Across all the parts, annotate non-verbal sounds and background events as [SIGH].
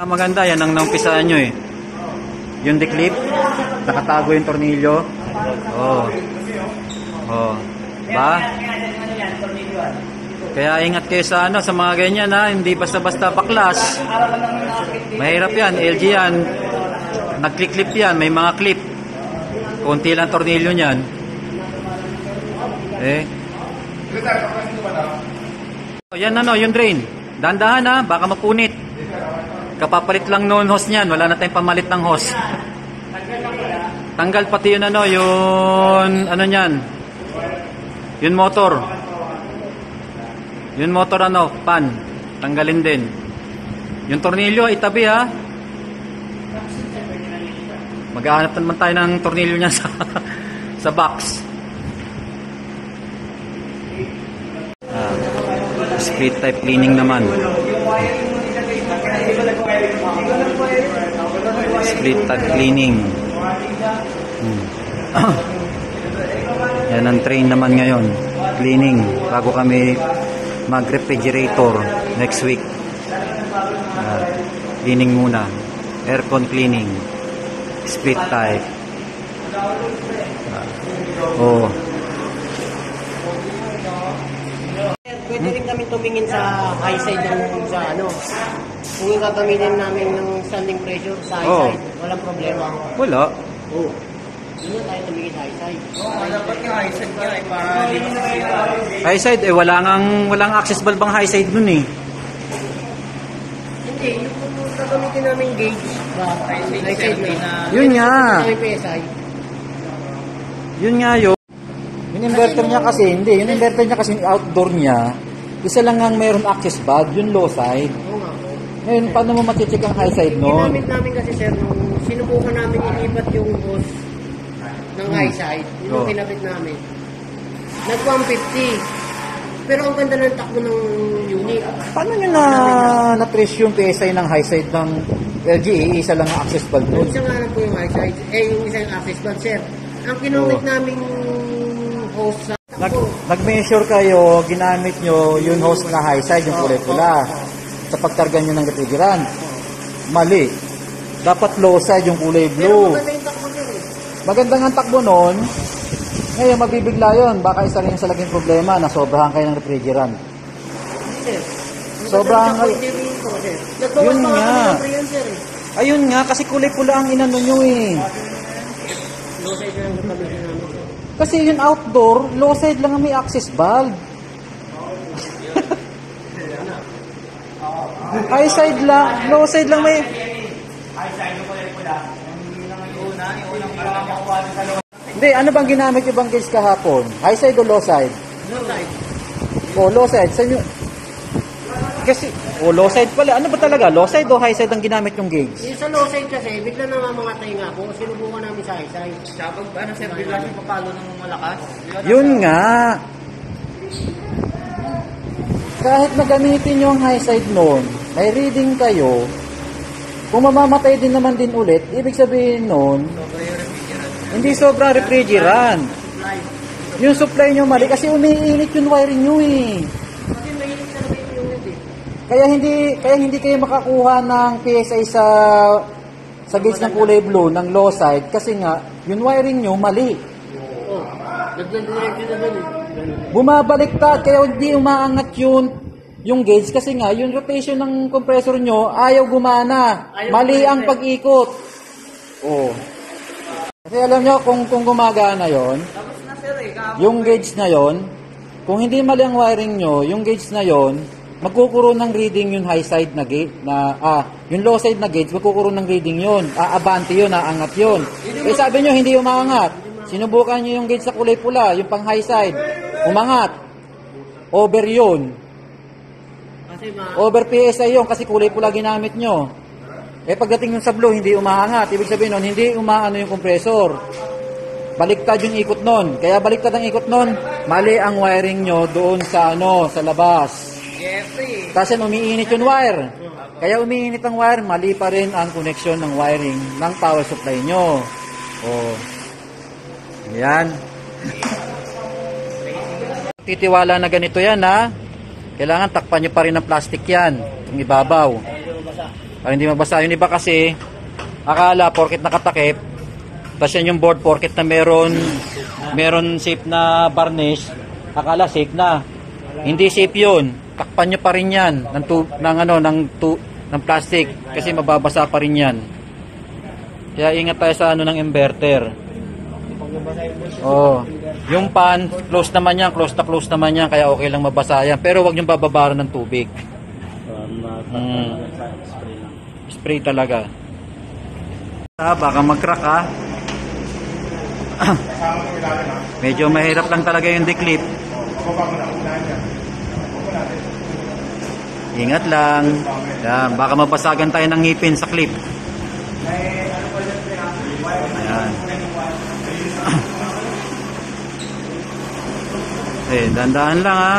Ah, maganda, yan ang naumpisaan nyo eh. Yung declip, nakatago yung tornilyo. Oh. Oh. Ba? Kaya ingat kayo sa ano, sa mga ganyan ha, hindi basta-basta baklas. Mahirap yan, LG yan. Nagklik-clip yan, may mga clip. Konti lang tornilyo niyan. Eh. Oh, yan ano, yung drain. Dandahan ha, baka mapunit. Kapapalit lang noon hose niyan, wala na tayong pamalit ng hose. Tanggal pati yun ano, yun ano niyan. Yun motor. Yun motor ano, pan. Tanggalin din. Yung tornilyo, itabi ha. Maghahanap naman tayo ng tornilyo niya sa [LAUGHS] sa box. Ah, split type cleaning naman. Split type cleaning. Hmm. [CLEARS THROAT] Yan ang train naman ngayon. Cleaning. Bago kami mag-refrigerator next week. Ah, cleaning muna. Aircon cleaning. Split type. Ah, oh. Pwede rin kami tumingin sa high side ng sa ano. Kung yung gagamitin namin ng standing pressure sa high Oo. side, walang problema. Wala. Oo. Yun na tayo tumingin sa high side. Dapat yung high side niya ay para di. High side, eh wala ngang, walang access valve ang high side nun eh. Hindi, yung gagamitin namin gauge ba? High side, High side safety na. Yun nga. PSI. Yun nga yun. Yung inverter niya kasi, hindi. Yung inverter niya kasi outdoor niya, isa lang ang mayroon access valve, yung low side. Ngayon, paano mo maticheck ang high side nun? Ginamit namin kasi sir, nung sinubukan namin ilipat yung hose ng Hmm. high side, yun yung Oo. kinabit namin. Nag 150. Pero ang ganda ng takbo ng unit. Paano nyo na na-trace yung PSI ng high side ng LGA? Isa lang ang access valve nun. Isa nga lang po yung high side. Eh, yung isang access valve, sir. Ang kinumit Oo. namin hose sa Nag, takbo. nag-measure kayo, ginamit nyo yung hose na high side, yung kulay pula, sa pagkarga nyo ng refrigerant. Mali. Dapat low side yung kulay Pero blue. maganda yung takbo eh. Maganda nga ang takbo nun. Ngayon, mabibigla yun. Baka isa rin yung sa laging problema na sobrahan kayo ng refrigerant. Sir. Sir. Nagbawas Yun nga eh. Ayun nga, kasi kulay pula ang inano nyo eh. Low side lang sir. Kasi yung outdoor, low side lang ang may access valve. High side lang, low side lang may... Hindi, ano bang ginamit yung bang gauge kahapon? High side o low side? Low side. O low side, saan yung... Kasi, o low side pala. Ano ba talaga? Low side o high side ang ginamit yung gauge? Yung sa low side kasi, bigla namamangatay nga po. Sinubukan namin sa high side. Siya pag ano sir, bigla siya papalo ng malakas. Ba? Yun nga. Kahit na gamitin nyo ang high side noon, may reading kayo, kung mamamatay din naman din ulit, ibig sabihin noon, hindi sobrang refrigerant. Yung supply nyo mali kasi umiinit yung wiring nyo eh. Kaya hindi kaya hindi kayo makakuha ng PSI sa sa gauge ng kulay blue ng low side kasi nga yung wiring nyo mali. Eh. Bumabaliktad kaya hindi umaangat yun yung gauge kasi nga yung rotation ng compressor nyo ayaw gumana. Ayaw Mali gumana. ang pag-ikot. Oh. Kasi alam nyo kung kung gumagana yon, Tapos na sir eh, yung gauge na yon, kung hindi mali ang wiring nyo, yung gauge na yon, magkukuro ng reading yung high side na gauge na ah, yung low side na gauge magkukuro ng reading yun. Aabante yun, aangat yun. Eh sabi nyo hindi umaangat. Sinubukan nyo yung gauge sa kulay pula, yung pang high side. Umangat. Over yun. Over PSI yun kasi kulay pula ginamit nyo. Eh pagdating nun sa blue, hindi umaangat. Ibig sabihin nun, hindi umaano yung compressor. Baliktad yung ikot nun. Kaya baliktad ang ikot nun, mali ang wiring nyo doon sa ano, sa labas. Jeffrey. Kasi umiinit yung wire. Kaya umiinit ang wire, mali pa rin ang connection ng wiring ng power supply nyo. Oh. Yan. Titiwala na ganito yan ha. Kailangan takpan nyo pa rin ng plastic yan. Yung ibabaw. Para hindi mabasa. Yung iba kasi, akala porket nakatakip, tapos yan yung board porket na meron, meron safe na varnish, akala safe na. Hindi safe yun. Takpan nyo pa rin yan ng, tu, ng, ano, ng, tu, ng plastic kasi mababasa pa rin yan. Kaya ingat tayo sa ano ng inverter. Oh, yung pan, close naman yan, close na close naman yan, kaya okay lang mabasa yan. Pero wag yung bababaran ng tubig. Mm. Spray talaga. Ah, baka mag-crack ah. [CLEARS THROAT] Medyo mahirap lang talaga yung declip. Ingat lang. Yan, baka mabasagan tayo ng ngipin sa clip. Eh, dandaan lang ha.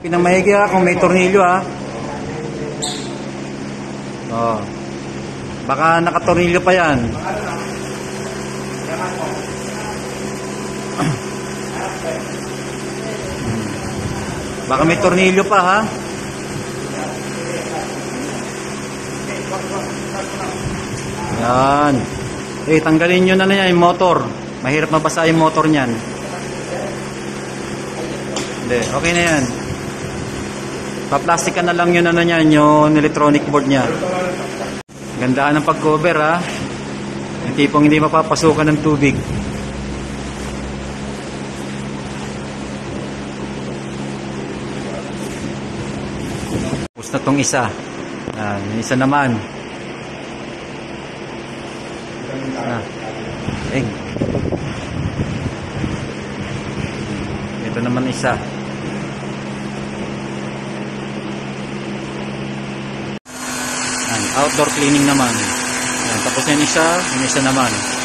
Pinamahigi ha kung may tornilyo ha. Oh. Baka nakatornilyo pa yan. Baka may tornilyo pa ha. Yan. Eh, tanggalin nyo na na yan yung motor. Mahirap mabasa yung motor niyan. Hindi, okay na yan. Paplastikan na lang yun ano niyan, yung electronic board niya. Gandaan ng pag-cover ha. Yung tipong hindi mapapasukan ng tubig. Tapos na tong isa. Yung isa naman. Eh. Ito naman isa. Yan, outdoor cleaning naman. Yan, tapos yung isa, yung isa naman.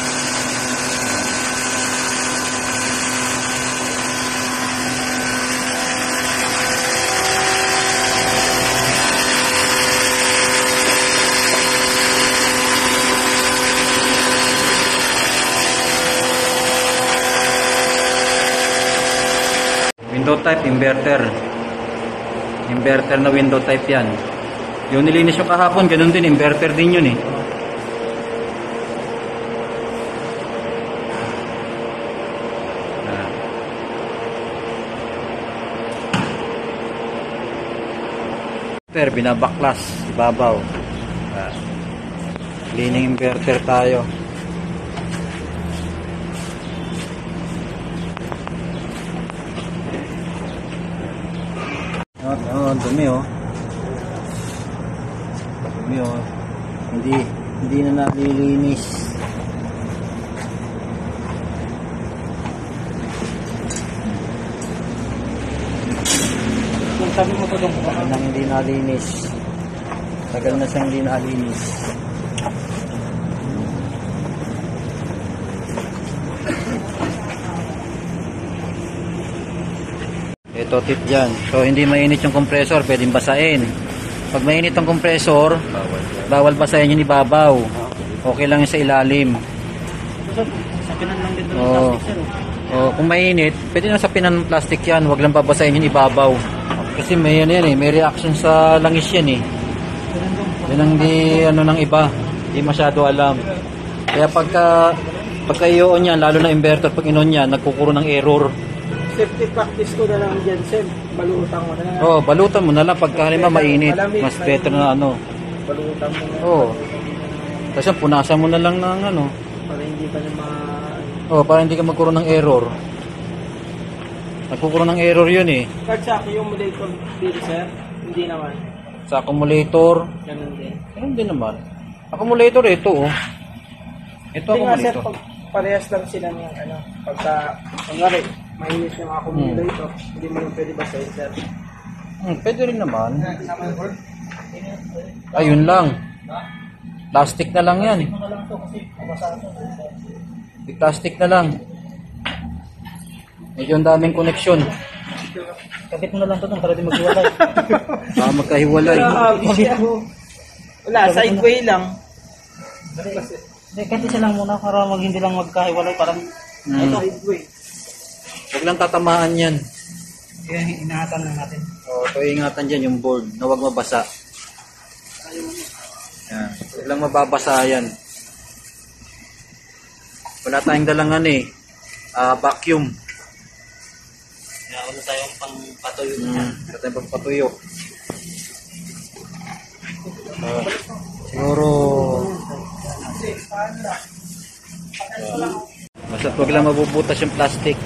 Window type, inverter. Inverter na window type yan. Yung nilinis yung kahapon, ganun din, inverter din yun eh. Inverter, binabaklas, ibabaw. Ah. Cleaning inverter tayo. Oh, dumi oh. Dumi oh. Hindi, hindi na nalilinis. Kung sabi mo. Tagal nang hindi nalinis. Tagal na siyang hindi nalinis. Ito tip dyan. So hindi mainit yung compressor, pwedeng basain. Pag mainit ang compressor, bawal basahin yung ibabaw. Okay lang yung sa ilalim. Sakinan lang din doon ng Oo. plastic sir. oh. Kung mainit, pwede na sa pinan ng plastic yan. Huwag lang babasahin yung ibabaw. Kasi may ano yan eh, may reaction sa langis yan eh. Yan ang di ano ng iba. Hindi masyado alam. Kaya pagka pagka i-on yan, lalo na inverter, pag in-on yan, nagkukuro ng error. Safety practice ko na lang dyan sir. Balutan mo na lang. Oh, balutan mo na lang pagka halimbawa mainit. Mas better na ano. Balutan mo na. Oh. Tapos yan, punasan mo na lang ng ano. Para hindi ka na ma... Oh, para hindi ka magkaroon ng error. Nagkukuro ng error yun eh. Kahit sa accumulator din sir. Hindi naman. Sa accumulator, Ganun din. Ganun din naman. Accumulator ito oh. Ito Hindi nga sir, accumulator. pag parehas lang sila ng ano. Pagka, kunwari, mainit yung accumulator. Hindi mo yung pwede basahin sir. Hmm, pwede rin naman. Ayun lang. Plastic na lang yan. Plastic na lang. Medyo ang daming koneksyon. Kapit mo na lang ito para di maghiwalay. Baka [LAUGHS] magkahiwalay. Grabe siya. Wala, sideway lang. Hindi, kahit isa lang muna para mag hindi lang magkahiwalay. Parang Hmm. ito sideway. Huwag lang tatamaan yan. Yan, inahatan lang natin. O, ito ingatan dyan yung board na huwag mabasa. Yan. Huwag lang mababasa yan. Wala tayong dalang ano eh. ah, vacuum. Kaya wala tayong pang patuyo Hmm. Wala tayong pagpatuyo. Ah, siguro... Basta huwag lang mabubutas yung plastic.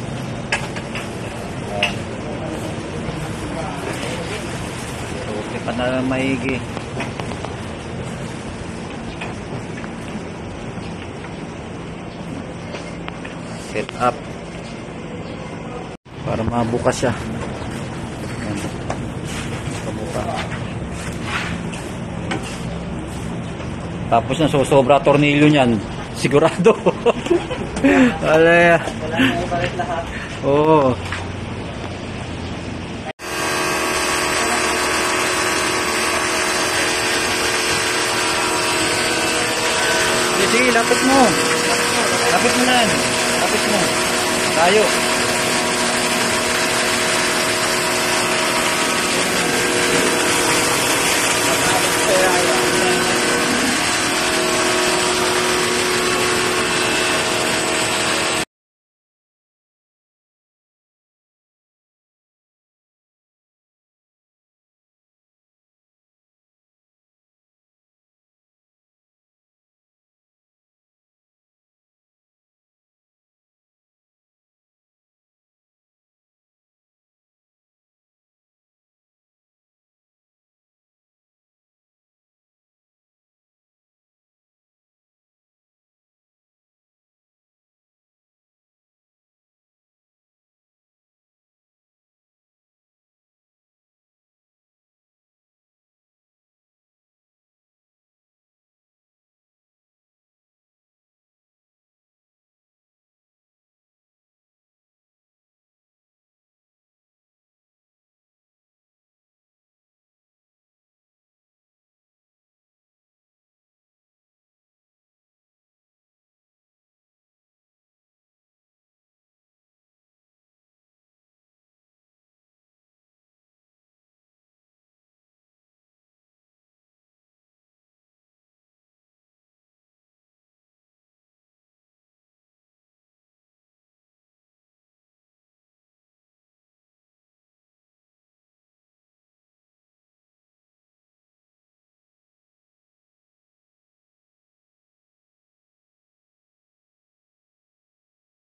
Pa na lang maigi. Set up. Para mabukas siya. Ayan. Pabuka. Tapos na so sobra tornilyo niyan. Sigurado. Wala. Wala na ibalik lahat. Oo. Lapit mo. Lapit mo na. Lapit mo. Tayo.